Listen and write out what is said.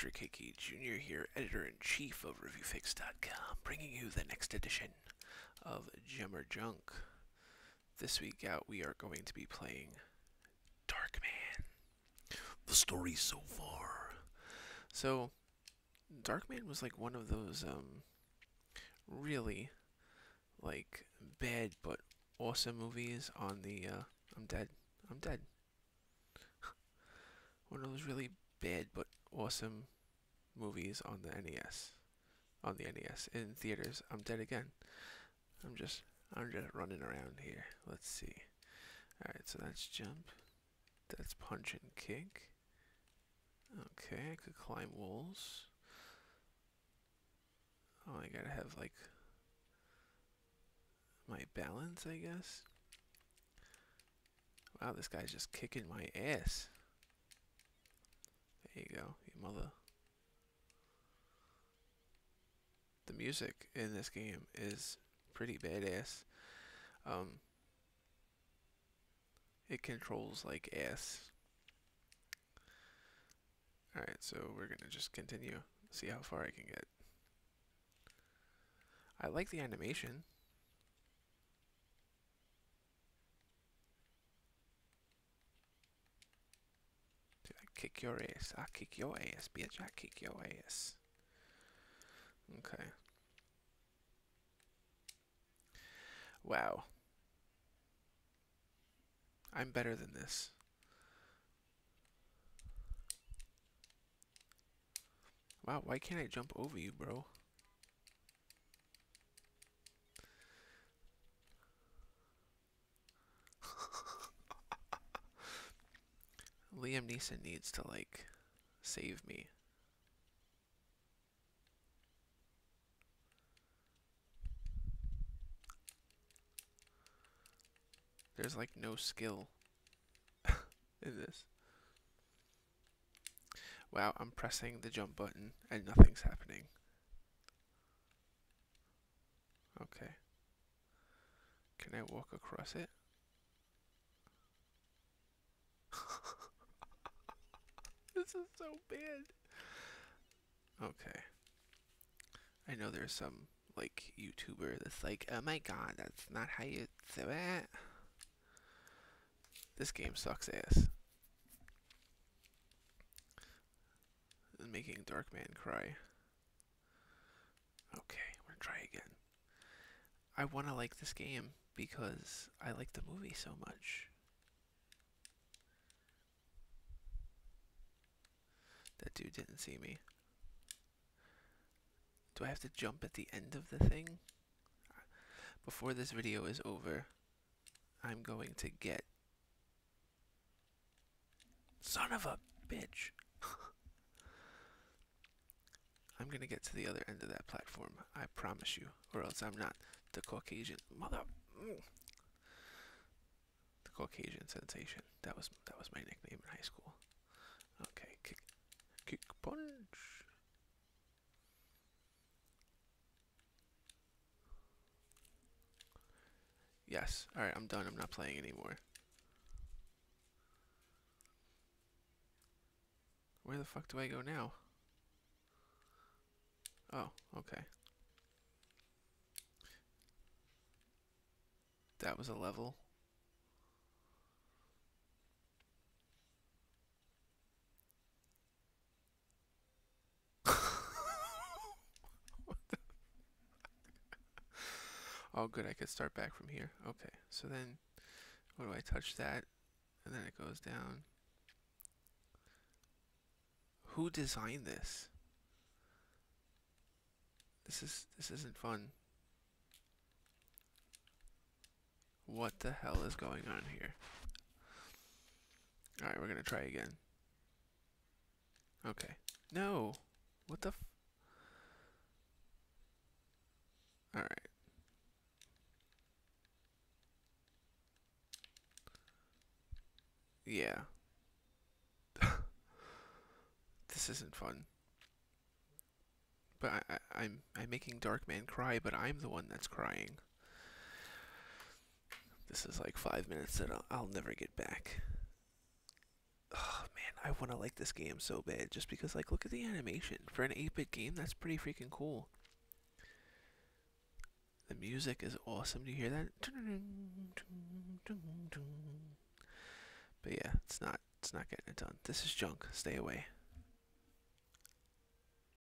Patrick Hickey Jr. here, editor in chief of ReviewFix.com, bringing you the next edition of Gem or Junk. This week out, we are going to be playing Darkman. The story so far. So, Darkman was like one of those, um, really, like, bad but awesome movies on the, uh, I'm dead. I'm dead. one of those really bad but awesome movies on the NES. On the NES in theaters. I'm dead again. I'm just I'm just running around here. Let's see. Alright, so that's jump. That's punch and kick. Okay, I could climb walls. Oh, I gotta have like my balance, I guess. Wow, this guy's just kicking my ass. There you go, you mother. The music in this game is pretty badass. Um, it controls like ass. Alright, so we're gonna just continue, see how far I can get. I like the animation. Kick your ass. I kick your ass, bitch. I kick your ass. Okay. Wow. I'm better than this. Wow, why can't I jump over you, bro? Liam Neeson needs to like save me. There's like no skill in this. Wow, I'm pressing the jump button and nothing's happening. Okay. Can I walk across it? This is so bad. Okay. I know there's some like YouTuber that's like, oh my god, that's not how you do it. This game sucks ass. Making Darkman cry. Okay, we're gonna try again. I wanna like this game because I like the movie so much. That dude didn't see me. Do I have to jump at the end of the thing? Before this video is over, I'm going to get... Son of a bitch! I'm gonna get to the other end of that platform. I promise you. Or else I'm not the Caucasian mother... Mm. The Caucasian sensation. That was that was my nickname in high school. Okay, kick kick punch. Yes. Alright, I'm done. I'm not playing anymore. Where the fuck do I go now? Oh, okay. That was a level. Oh, good, I could start back from here. Okay, so then, what do I touch that? And then it goes down. Who designed this? This is, this isn't fun. What the hell is going on here? Alright, we're gonna try again. Okay. No! What the Alright. Yeah. this isn't fun. But I, I, am I'm, I'm making cry, but I'm the one that's crying. This is like five minutes that I'll, I'll never get back. Oh man, I want to like this game so bad just because like look at the animation for an 8-bit game. That's pretty freaking cool. The music is awesome. Do you hear that? It's not getting it done. This is junk. Stay away.